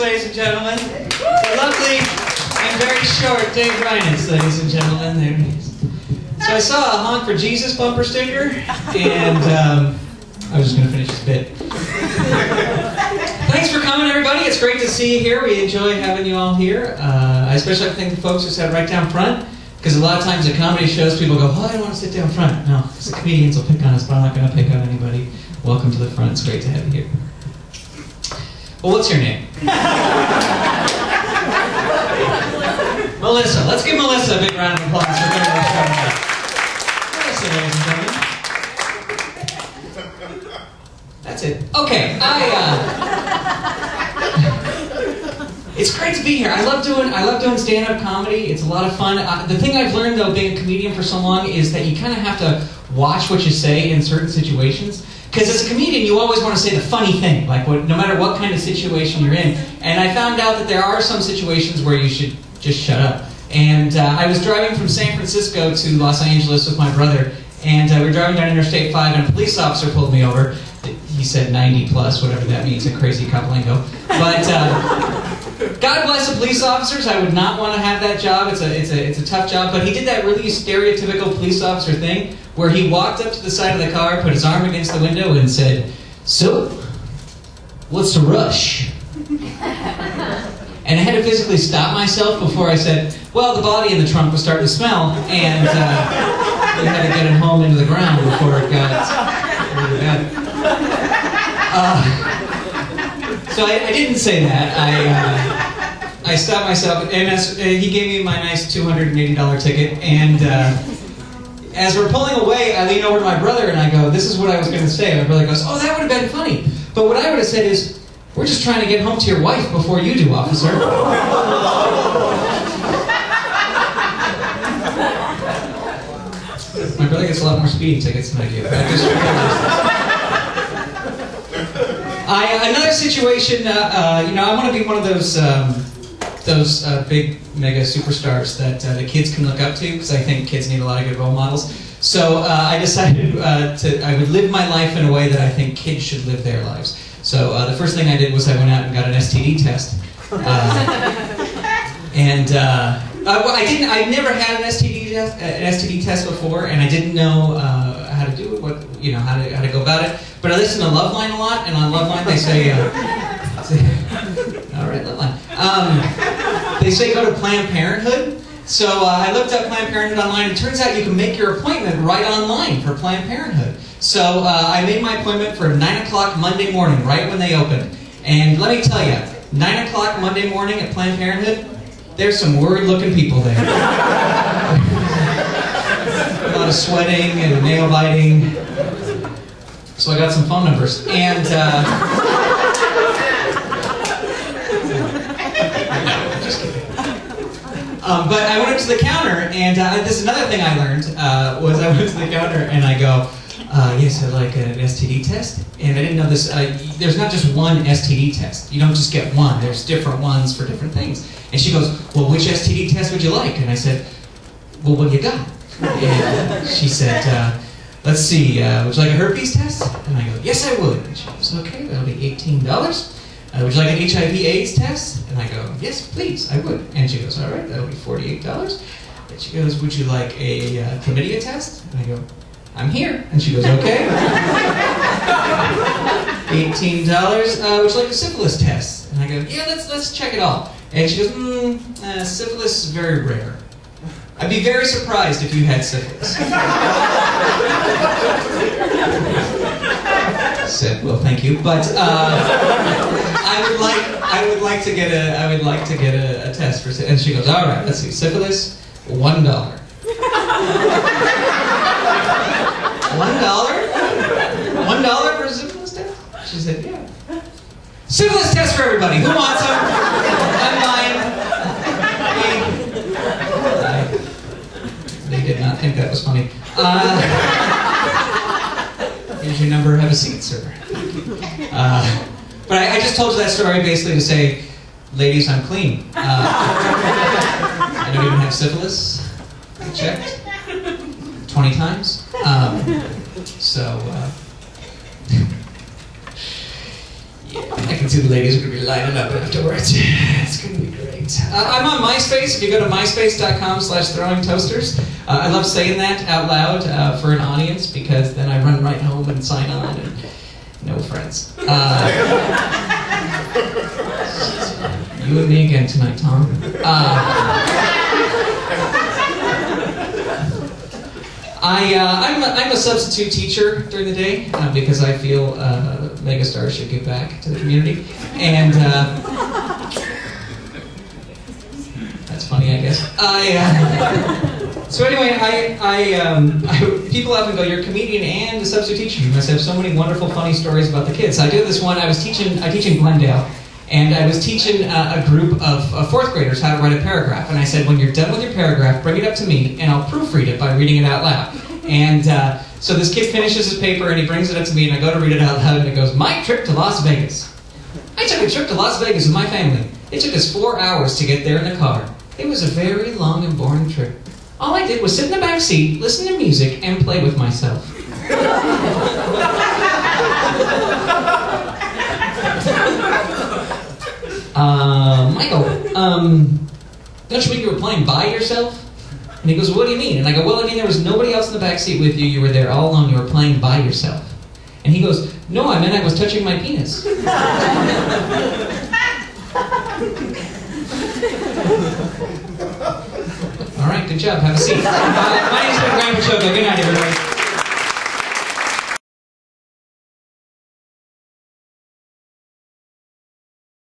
ladies and gentlemen. The lovely and very short Dave Reines, ladies and gentlemen. There he is. So I saw a Honk for Jesus bumper sticker, and um, I was just going to finish this bit. Thanks for coming, everybody. It's great to see you here. We enjoy having you all here. Uh, I especially thank the folks who sat right down front, because a lot of times at comedy shows, people go, "Oh, I don't want to sit down front." No, because the comedians will pick on us, but I'm not going to pick on anybody. Welcome to the front. It's great to have you here. Well, what's your name? Melissa. Let's give Melissa a big round of applause for being our show. Melissa, ladies and gentlemen. That's it. Okay, I. Uh, it's great to be here. I love doing. I love doing stand-up comedy. It's a lot of fun. Uh, the thing I've learned though, being a comedian for so long, is that you kind of have to watch what you say in certain situations. Because as a comedian, you always want to say the funny thing, like what, no matter what kind of situation you're in. And I found out that there are some situations where you should just shut up. And uh, I was driving from San Francisco to Los Angeles with my brother, and uh, we were driving down Interstate 5, and a police officer pulled me over. He said 90 plus, whatever that means, a crazy couplingo. But uh, God bless the police officers. I would not want to have that job. It's a, it's, a, it's a tough job. But he did that really stereotypical police officer thing where he walked up to the side of the car, put his arm against the window, and said, So, what's the rush? And I had to physically stop myself before I said, Well, the body in the trunk was starting to smell, and uh, we had to get it home into the ground before it got. Uh, so I, I, didn't say that. I, uh, I stopped myself, and as, uh, he gave me my nice $280 ticket, and uh, as we're pulling away, I lean over to my brother and I go, This is what I was going to say. My brother goes, Oh, that would have been funny. But what I would have said is, We're just trying to get home to your wife before you do, officer. my brother gets a lot more speeding tickets than I do. I another situation, uh, uh, you know, I want to be one of those. Um, those uh, big mega superstars that uh, the kids can look up to because I think kids need a lot of good role models. So uh, I decided uh, to I would live my life in a way that I think kids should live their lives. So uh, the first thing I did was I went out and got an STD test, uh, and I didn't I never had an STD test, an STD test before, and I didn't know how to do it, what you know how to how to go about it. But I listen to Loveline a lot, and on Loveline they say. All right, Loveline. Um, they say go to Planned Parenthood. So uh, I looked up Planned Parenthood online. It turns out you can make your appointment right online for Planned Parenthood. So uh, I made my appointment for 9 o'clock Monday morning, right when they opened. And let me tell you, 9 o'clock Monday morning at Planned Parenthood, there's some worried-looking people there. A lot of sweating and nail biting. So I got some phone numbers. And... Uh, Um, but I went up to the counter, and uh, this is another thing I learned uh, was I went to the counter and I go, uh, yes, I'd like an STD test. And I didn't know this. Uh, there's not just one STD test. You don't just get one. There's different ones for different things. And she goes, well, which STD test would you like? And I said, well, what do you got? And she said, uh, let's see, uh, would you like a herpes test? And I go, yes, I would. And she goes, okay, that'll be $18. Uh, would you like an HIV AIDS test? And I go, yes, please, I would. And she goes, all right, that'll be $48. And she goes, would you like a uh, chlamydia test? And I go, I'm here. And she goes, okay. $18. Uh, would you like a syphilis test? And I go, yeah, let's, let's check it all. And she goes, hmm, uh, syphilis is very rare. I'd be very surprised if you had syphilis. Well, thank you, but uh, I would like, I would like to get a, I would like to get a, a test for. And she goes, all right, let's see, syphilis, one dollar. one dollar? One dollar for a syphilis test? She said, yeah. Syphilis test for everybody. Who wants them? I'm buying. They did not think that was funny. Uh, here's your number. Have a seat, sir. Uh, but I, I, just told you that story basically to say, ladies, I'm clean. Uh, I don't even have syphilis. I checked 20 times. Um, so, uh, I can see the ladies are going to be lining up afterwards. It's going to be great. Uh, I'm on MySpace. If you go to myspace.com slash throwing toasters, uh, I love saying that out loud uh, for an audience because then I run right home and sign on and no friends. Uh, you and me again tonight, Tom. Uh, I, uh, I'm, a, I'm a substitute teacher during the day because I feel megastars should give back to the community. And uh, that's funny, I guess. I, uh, so anyway, I, I, um, I, people often go, "You're a comedian and a substitute teacher. You must have so many wonderful, funny stories about the kids." I did this one. I was teaching. I teach in Glendale. And I was teaching uh, a group of, of fourth graders how to write a paragraph. And I said, when you're done with your paragraph, bring it up to me, and I'll proofread it by reading it out loud. And uh, so this kid finishes his paper, and he brings it up to me, and I go to read it out loud, and it goes, My trip to Las Vegas. I took a trip to Las Vegas with my family. It took us four hours to get there in the car. It was a very long and boring trip. All I did was sit in the back seat, listen to music, and play with myself. uh, Michael, um, don't you mean you were playing by yourself? And he goes, What do you mean? And I go, Well, I mean, there was nobody else in the back seat with you. You were there all alone. You were playing by yourself. And he goes, No, I meant I was touching my penis. all right, good job. Have a seat. Uh, my name's Ben Graham Good night, everybody.